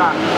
Yeah.